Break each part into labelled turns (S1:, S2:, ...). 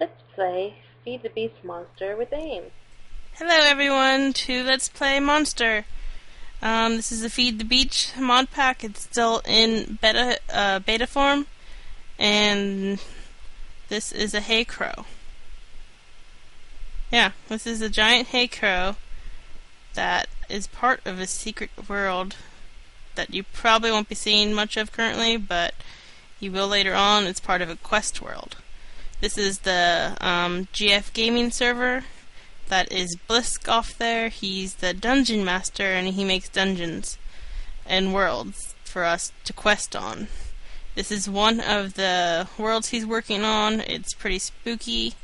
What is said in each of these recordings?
S1: Let's play Feed the Beast Monster with AIM.
S2: Hello everyone to Let's Play Monster. Um, this is the Feed the Beast mod pack. It's still in beta uh, beta form, and this is a hay crow. Yeah, this is a giant hay crow that is part of a secret world that you probably won't be seeing much of currently, but you will later on. It's part of a quest world. This is the um, GF gaming server. That is Blisk off there. He's the dungeon master and he makes dungeons and worlds for us to quest on. This is one of the worlds he's working on. It's pretty spooky.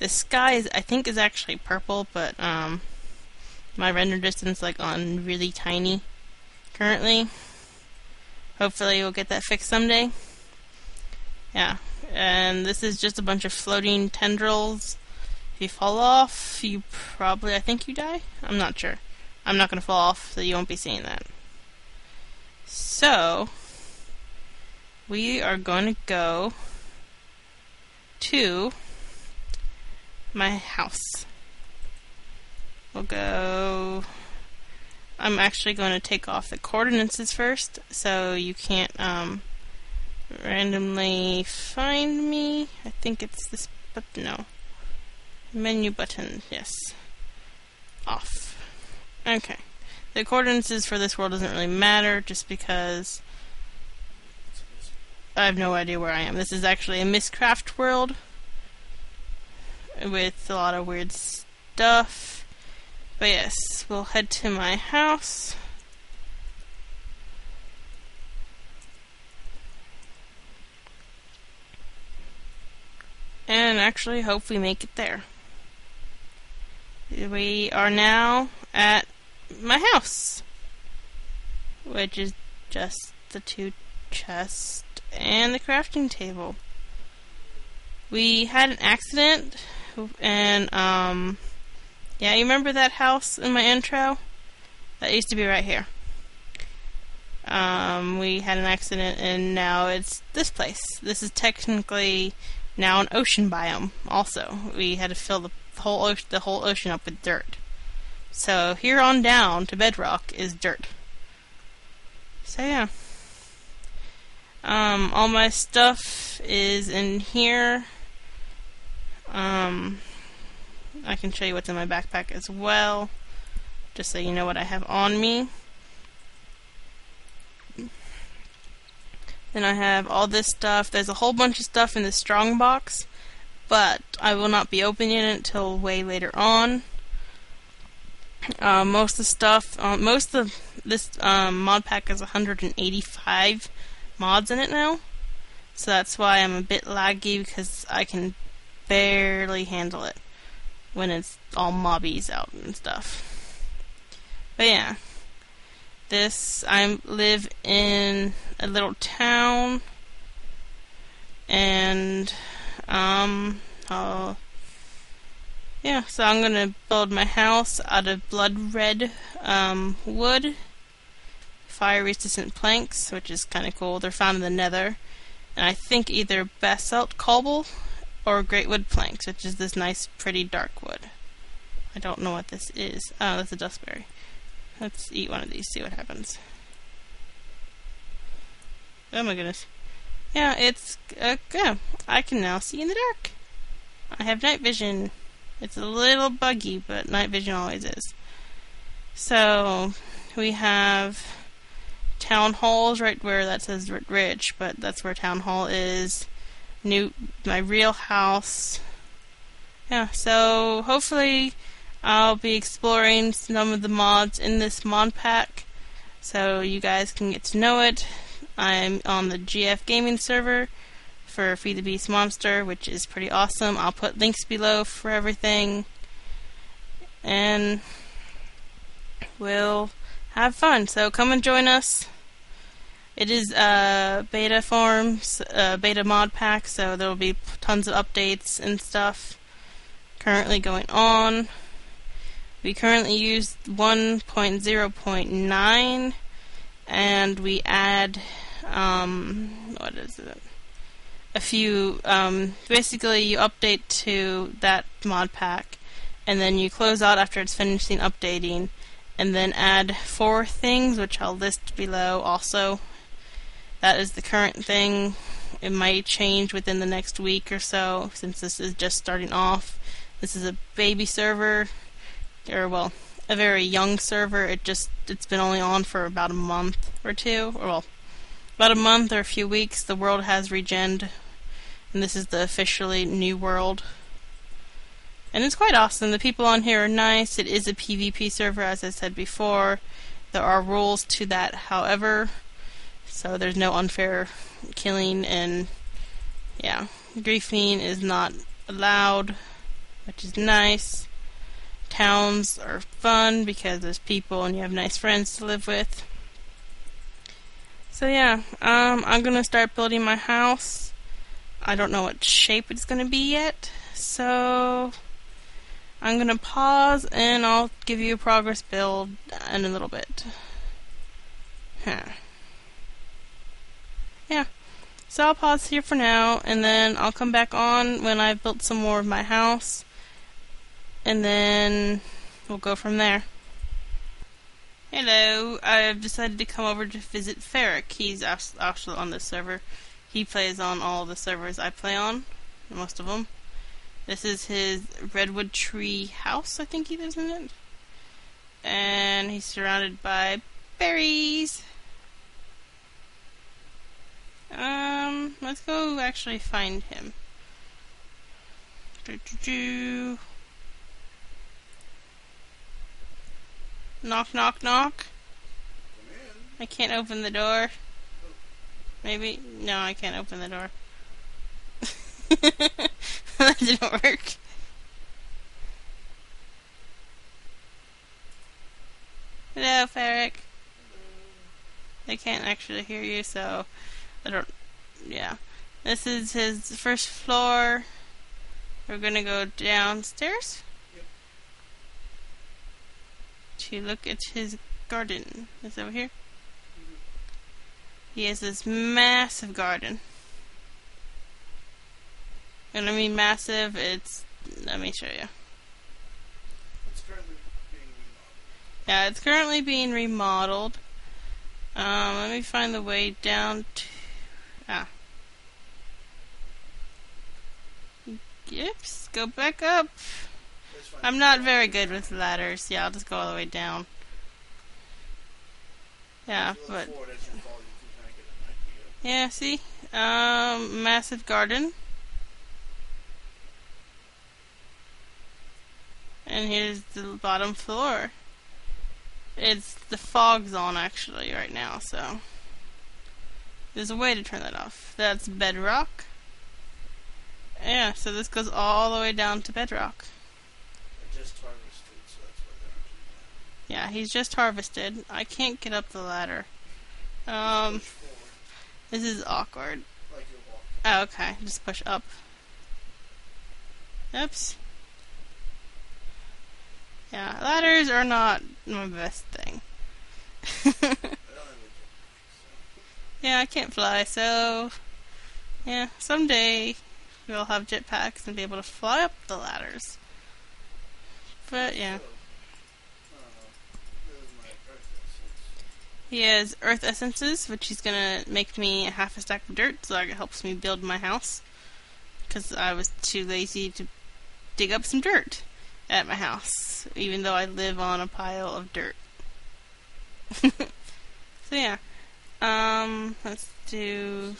S2: The sky is, I think, is actually purple, but um, my render distance like on really tiny currently. Hopefully, we'll get that fixed someday. Yeah, and this is just a bunch of floating tendrils. If you fall off, you probably, I think you die? I'm not sure. I'm not going to fall off, so you won't be seeing that. So, we are going to go to my house. We'll go. I'm actually going to take off the coordinates first, so you can't um, randomly find me. I think it's this, but no. Menu button, yes. Off. Okay. The coordinates for this world doesn't really matter, just because I have no idea where I am. This is actually a Mystcraft world with a lot of weird stuff. But yes, we'll head to my house. And actually hope we make it there. We are now at my house, which is just the two chests and the crafting table. We had an accident, and um, yeah, you remember that house in my intro? That used to be right here. Um, we had an accident, and now it's this place. This is technically now an ocean biome. Also, we had to fill the whole ocean, the whole ocean up with dirt. So here on down to bedrock is dirt. So yeah. Um, all my stuff is in here. Um, I can show you what's in my backpack as well, just so you know what I have on me. Then I have all this stuff. There's a whole bunch of stuff in the strong box, but I will not be opening it until way later on. Uh, most of the stuff, uh, most of this um, mod pack has 185 mods in it now, so that's why I'm a bit laggy because I can barely handle it when it's all mobbies out and stuff. But yeah, this I live in a little town, and um, I'll, yeah. So I'm gonna build my house out of blood red um, wood, fire resistant planks, which is kind of cool. They're found in the Nether, and I think either basalt cobble or great wood planks, which is this nice, pretty dark wood. I don't know what this is. Oh, that's a duskberry. Let's eat one of these, see what happens. Oh my goodness. Yeah, it's uh, yeah. I can now see in the dark. I have night vision. It's a little buggy, but night vision always is. So we have town halls right where that says rich, but that's where town hall is. New my real house. Yeah, so hopefully I'll be exploring some of the mods in this mod pack so you guys can get to know it. I'm on the GF gaming server for Feed the Beast Monster, which is pretty awesome. I'll put links below for everything. And we'll have fun. So come and join us. It is uh, beta forms, uh, beta mod pack, so there will be tons of updates and stuff currently going on. We currently use 1.0.9 and we add, um, what is it? a few. Um, basically, you update to that mod pack, and then you close out after it's finishing updating, and then add four things, which I'll list below. Also, that is the current thing. It might change within the next week or so, since this is just starting off. This is a baby server, or well, a very young server. It just it's been only on for about a month or two, or well, about a month or a few weeks. The world has regened, and this is the officially new world. And it's quite awesome. The people on here are nice. It is a PvP server, as I said before. There are rules to that, however, so there's no unfair killing, and yeah, griefing is not allowed, which is nice. Towns are fun because there's people and you have nice friends to live with. So yeah, um, I'm gonna start building my house. I don't know what shape it's gonna be yet, so I'm gonna pause and I'll give you a progress build in a little bit. Huh. Yeah. So I'll pause here for now and then I'll come back on when I've built some more of my house and then we'll go from there. Hello, I've decided to come over to visit Ferric. He's also on this server. He plays on all the servers I play on, most of them. This is his redwood tree house, I think he lives in it. And he's surrounded by berries. Um, let's go actually find him. Do, do, do. Knock, knock, knock. I can't open the door. Maybe? No, I can't open the door. that didn't work. Hello, Ferric. They can't actually hear you, so I don't. Yeah. This is his first floor. We're gonna go downstairs to look at his garden. Is over here? He has this massive garden. And I mean massive, it's... Let me show you.
S3: It's currently being remodeled.
S2: Yeah, it's currently being remodeled. Um, let me find the way down to... Ah. Oops, go back up. I'm not very good with ladders. Yeah, I'll just go all the way down. Yeah, but yeah, see, um, massive garden, and here's the bottom floor. It's the fog's on actually right now, so there's a way to turn that off. That's bedrock. Yeah, so this goes all the way down to bedrock.
S3: I just harvested, so that's why they're not
S2: Yeah, he's just harvested. I can't get up the ladder. Um, this is awkward. Oh, okay. Just push up. Oops. Yeah, ladders are not my best thing. Yeah, I can't fly, so yeah, someday we'll have jetpacks and be able to fly up the ladders. But yeah,
S3: So, uh, this is my Earth essence.
S2: He has earth essences, which he's gonna make me a half a stack of dirt, so that helps me build my house. Because I was too lazy to dig up some dirt at my house, even though I live on a pile of dirt. so yeah, um, let's do.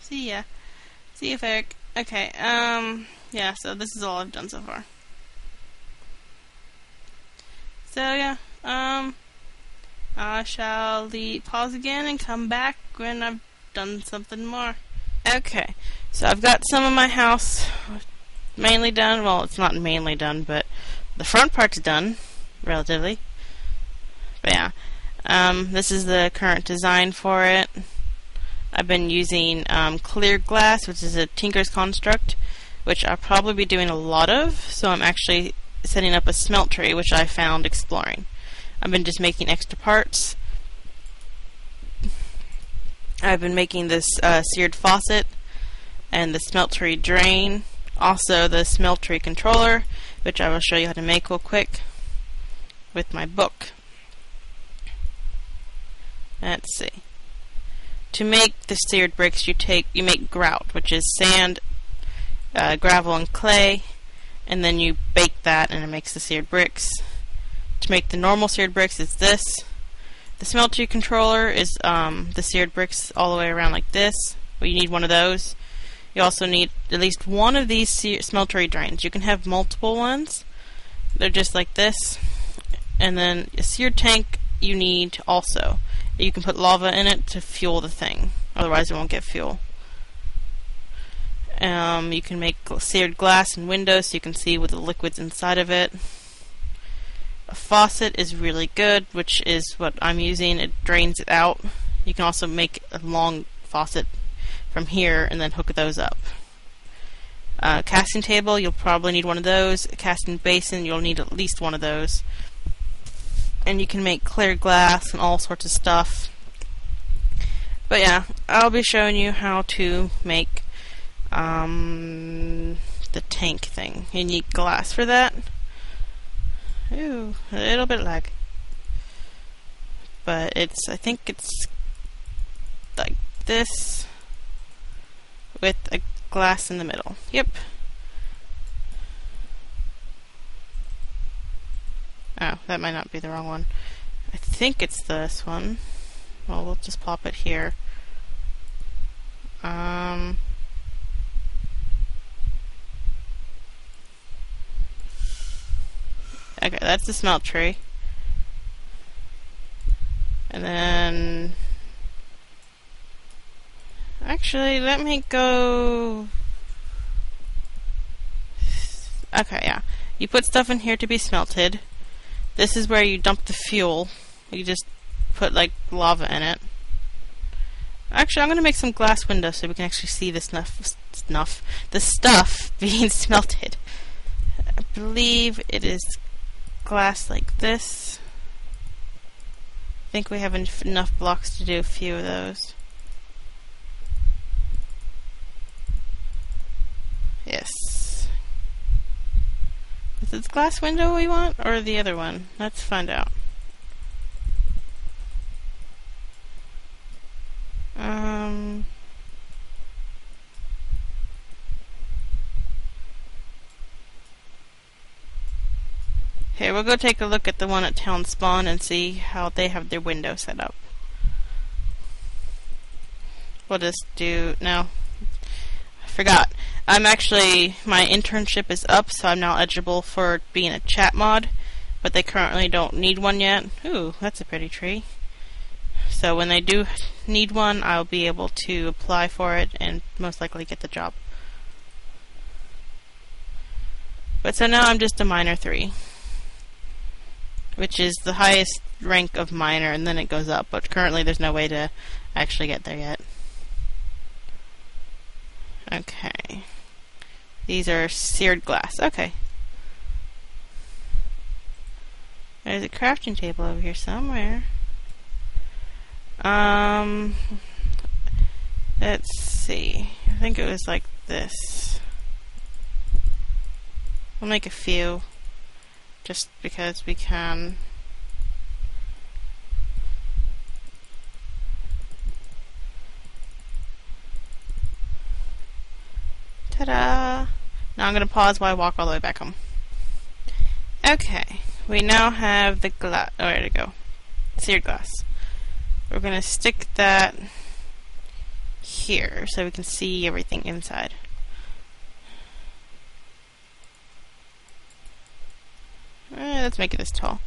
S2: See ya. See ya, Ferric. Okay, um, yeah, so this is all I've done so far. So yeah, um, I shall pause again and come back when I've done something more. Okay, so I've got some of my house mainly done. Well, it's not mainly done, but the front part's done, relatively. But yeah, um, this is the current design for it. I've been using um, clear glass, which is a Tinker's construct, which I'll probably be doing a lot of. So I'm actually setting up a smeltery, which I found exploring. I've been just making extra parts. I've been making this uh, seared faucet and the smeltery drain, also the smeltery controller, which I will show you how to make real quick with my book. Let's see. To make the seared bricks, you take you make grout, which is sand, uh, gravel, and clay, and then you bake that, and it makes the seared bricks. To make the normal seared bricks, is this. The smeltery controller is um, the seared bricks all the way around like this. But you need one of those. You also need at least one of these smeltery drains. You can have multiple ones. They're just like this. And then a seared tank you need also. You can put lava in it to fuel the thing. Otherwise it won't get fuel. Um, you can make seared glass and windows so you can see with the liquids inside of it. A faucet is really good, which is what I'm using. It drains it out. You can also make a long faucet from here and then hook those up. Uh, casting table, you'll probably need one of those. A casting basin, you'll need at least one of those. And you can make clear glass and all sorts of stuff. But yeah, I'll be showing you how to make um, the tank thing. You need glass for that. Ooh, a little bit lag. But it's, I think it's like this with a glass in the middle. Yep. Oh, that might not be the wrong one. I think it's this one. Well, we'll just pop it here. Um... Okay, that's the smeltery. And then... Actually, let me go... Okay, yeah. You put stuff in here to be smelted. This is where you dump the fuel. You just put, like, lava in it. Actually, I'm going to make some glass windows so we can actually see the snuff, snuff, the stuff being smelted. I believe it is glass like this. I think we have enough blocks to do a few of those. Yes. Is it the glass window we want, or the other one? Let's find out. Um... Okay, we'll go take a look at the one at Town Spawn and see how they have their window set up. We'll just do... no. I forgot. I'm actually... my internship is up, so I'm now eligible for being a chat mod, but they currently don't need one yet. Ooh, that's a pretty tree. So when they do need one, I'll be able to apply for it and most likely get the job. But so now I'm just a miner 3 which is the highest rank of miner, and then it goes up. But currently, there's no way to actually get there yet. Okay. These are seared glass. Okay. There's a crafting table over here somewhere. Um, let's see. I think it was like this. We'll make a few just because we can. Ta-da! Now I'm going to pause while I walk all the way back home. Okay, we now have the glass. Oh, where to go? Seared glass. We're going to stick that here so we can see everything inside. Eh, let's make it this tall.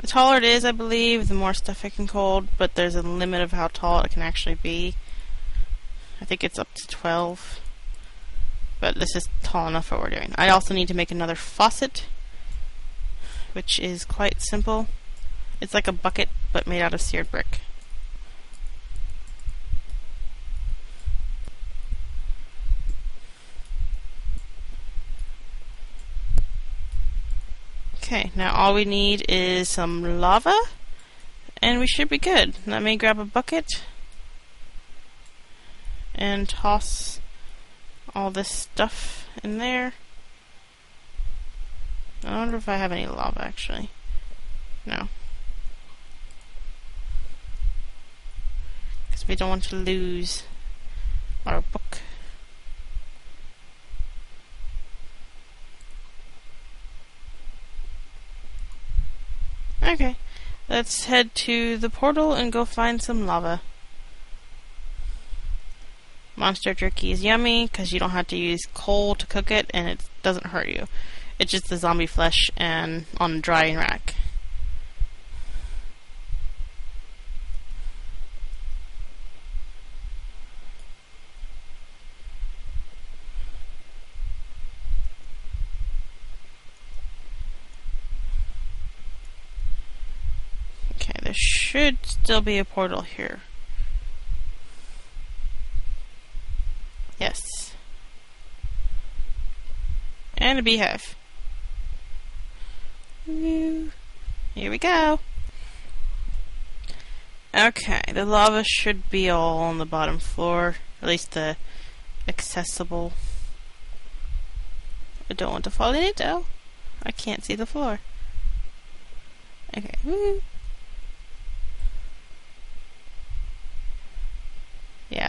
S2: The taller it is, I believe, the more stuff it can hold, but there's a limit of how tall it can actually be. I think it's up to 12. But this is tall enough for what we're doing. I also need to make another faucet, which is quite simple. It's like a bucket, but made out of seared brick. Okay, now all we need is some lava, and we should be good. Let me grab a bucket and toss all this stuff in there. I wonder if I have any lava actually. No. Because we don't want to lose our. Okay, let's head to the portal and go find some lava. Monster jerky is yummy because you don't have to use coal to cook it and it doesn't hurt you. It's just the zombie flesh and on a drying rack. Okay, there should still be a portal here. Yes. And a beehive. Here we go. Okay, the lava should be all on the bottom floor, at least the accessible. I don't want to fall in it though. I can't see the floor. Okay, woo.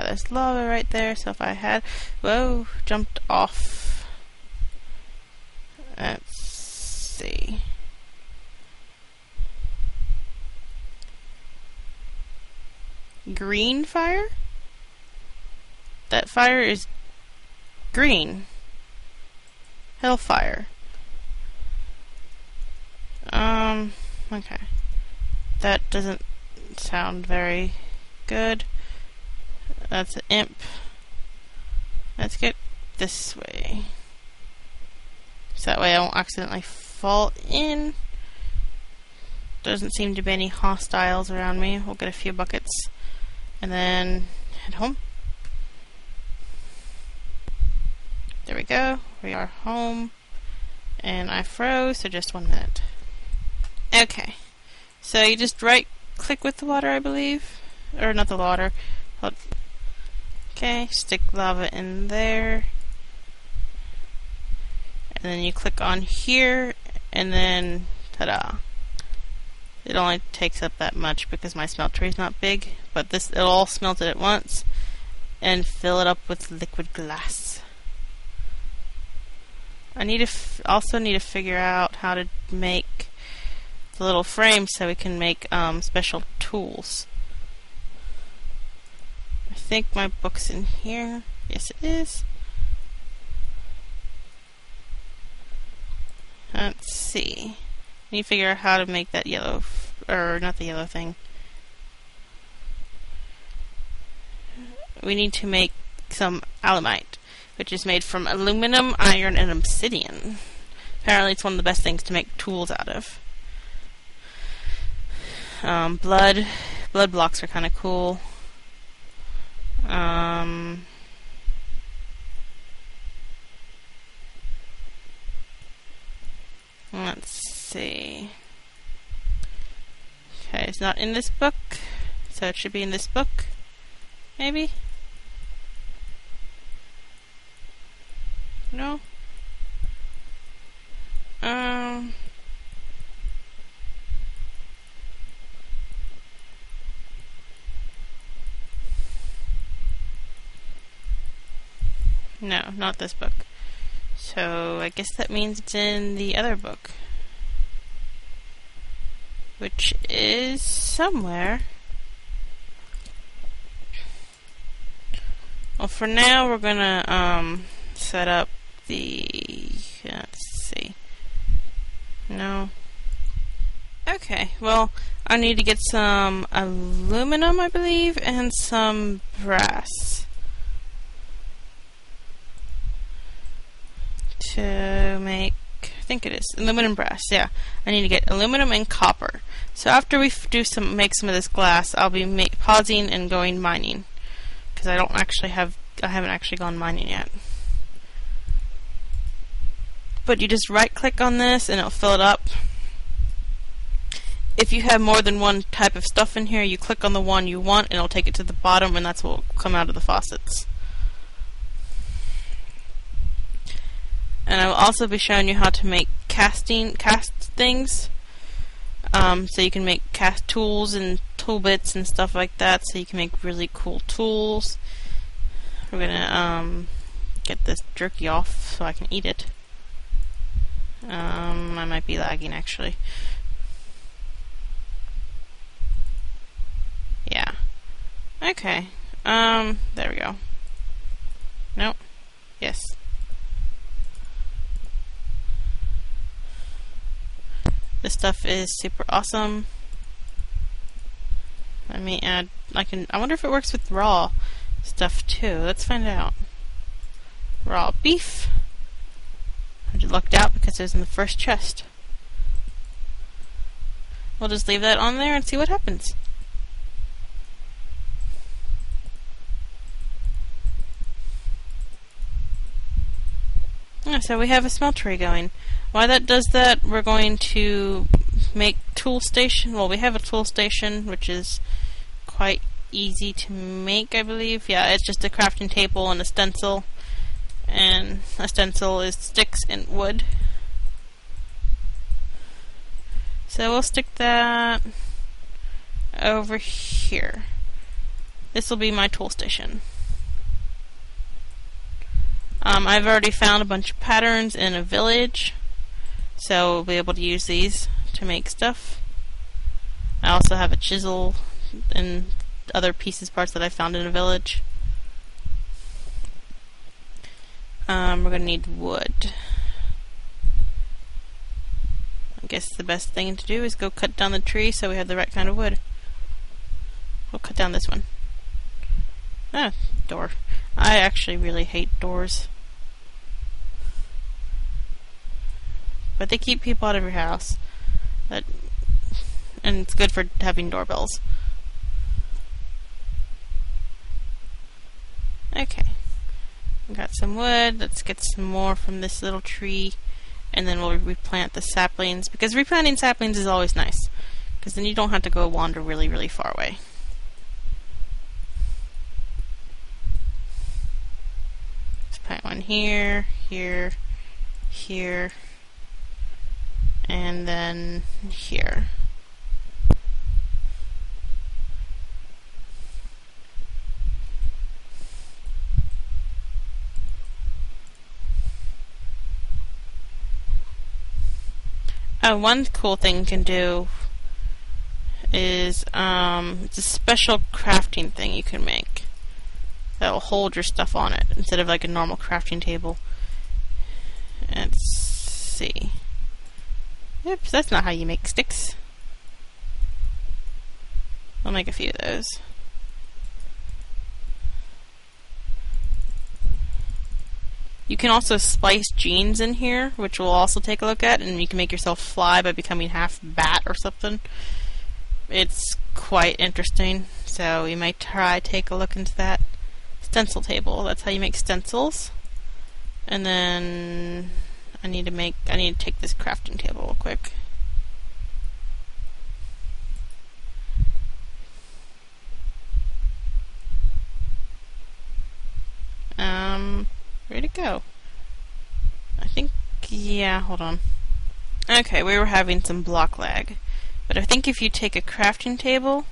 S2: There's lava right there, so if I had... Whoa, jumped off. Let's see. Green fire? That fire is green. Hellfire. Um, okay. That doesn't sound very good. That's an imp. Let's get this way. So that way I won't accidentally fall in. Doesn't seem to be any hostiles around me. We'll get a few buckets and then head home. There we go. We are home. And I froze, so just one minute. Okay. So you just right click with the water, I believe. Or not the water. Okay, stick lava in there. And then you click on here, and then, ta-da. It only takes up that much because my smelter is not big, but this it'll all smelt it at once and fill it up with liquid glass. I need to also need to figure out how to make the little frame so we can make um, special tools. I think my book's in here. Yes, it is. Let's see. Need to figure out how to make that yellow, or not the yellow thing. We need to make some alumite, which is made from aluminum, iron, and obsidian. Apparently, it's one of the best things to make tools out of. Um, blood, blood blocks are kind of cool. Um, let's see. Okay, it's not in this book, so it should be in this book. Maybe? No? Um. No, not this book. So I guess that means it's in the other book. Which is somewhere. Well, for now, we're gonna um, set up the. Let's see. No. Okay, well, I need to get some aluminum, I believe, and some brass. To make. I think it is aluminum brass. Yeah, I need to get aluminum and copper. So after we do some, make some of this glass, I'll be pausing and going mining because I don't actually have. I haven't actually gone mining yet. but you just right click on this and it'll fill it up. If you have more than one type of stuff in here, you click on the one you want and it'll take it to the bottom and that's what will come out of the faucets. And I will also be showing you how to make casting cast things. Um, so you can make cast tools and tool bits and stuff like that. So you can make really cool tools. We're gonna um, get this jerky off so I can eat it. Um, I might be lagging actually. Yeah. Okay. Um, there we go. Nope. Yes. This stuff is super awesome. Let me add, I can, I wonder if it works with raw stuff too. Let's find out. Raw beef. I just lucked out because it was in the first chest. We'll just leave that on there and see what happens. Yeah, so we have a smeltery going. Why that does that, we're going to make tool station. Well, we have a tool station, which is quite easy to make, I believe. Yeah, it's just a crafting table and a stencil. And a stencil is sticks and wood. So we'll stick that over here. This will be my tool station. Um, I've already found a bunch of patterns in a village, so we'll be able to use these to make stuff. I also have a chisel and other pieces, parts that I found in a village. Um, we're going to need wood. I guess the best thing to do is go cut down the tree so we have the right kind of wood. We'll cut down this one. Ah, door. I actually really hate doors. But they keep people out of your house. That, and it's good for having doorbells. Okay. Got some wood. Let's get some more from this little tree. And then we'll replant the saplings. Because replanting saplings is always nice. Because then you don't have to go wander really, really far away. One here, here, here, and then here. Oh, one cool thing you can do is um, it's a special crafting thing you can make that will hold your stuff on it instead of like a normal crafting table. Let's see. Oops, that's not how you make sticks. I'll make a few of those. You can also splice genes in here, which we'll also take a look at, and you can make yourself fly by becoming half bat or something. It's quite interesting, so you might try take a look into that stencil table. That's how you make stencils. And then I need to make I need to take this crafting table real quick. Um where'd it go? I think yeah, hold on. Okay, we were having some block lag. But I think if you take a crafting table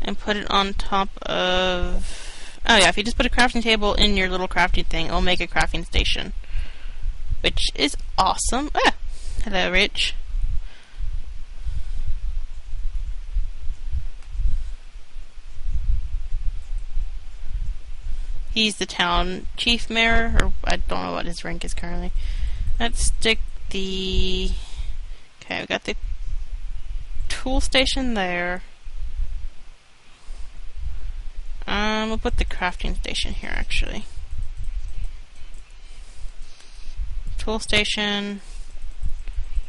S2: and put it on top of Oh yeah, if you just put a crafting table in your little crafting thing, it'll make a crafting station. Which is awesome. Ah! Hello, Rich. He's the town chief mayor, or I don't know what his rank is currently. Let's stick the... Okay, we got the tool station there. Um, we'll put the crafting station here, actually. Tool station.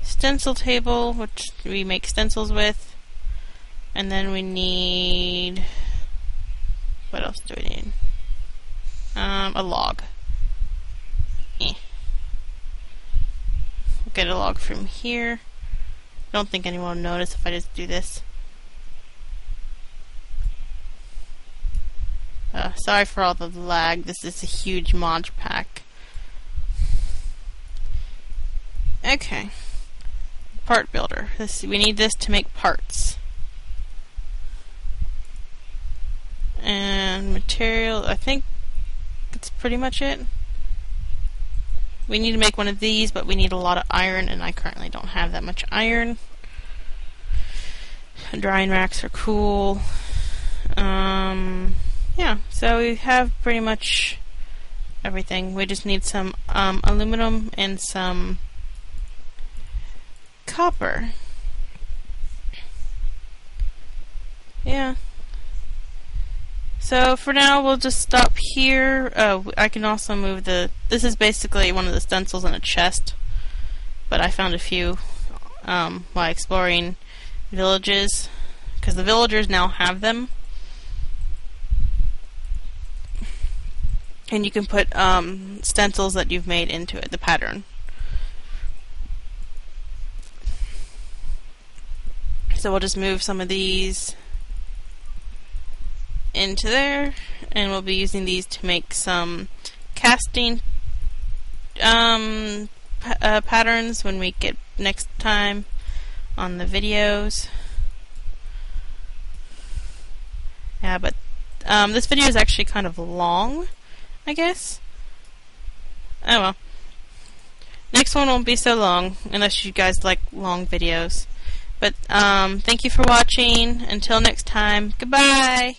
S2: Stencil table, which we make stencils with. And then we need... What else do we need? Um, a log. Eh. get a log from here. Don't think anyone will notice if I just do this. Sorry for all the lag. This is a huge mod pack. Okay. Part builder. This we need this to make parts. And material, I think that's pretty much it. We need to make one of these, but we need a lot of iron, and I currently don't have that much iron. Drying racks are cool. Um, yeah, so we have pretty much everything. We just need some um, aluminum and some copper. Yeah. So for now, we'll just stop here. Oh, I can also move the. This is basically one of the stencils in a chest, but I found a few um, while exploring villages because the villagers now have them, and you can put um, stencils that you've made into it, the pattern. So we'll just move some of these into there, and we'll be using these to make some casting um, uh, patterns when we get next time on the videos. Yeah, but um, this video is actually kind of long, I guess. Oh well. Next one won't be so long, unless you guys like long videos. But um, thank you for watching. Until next time, goodbye.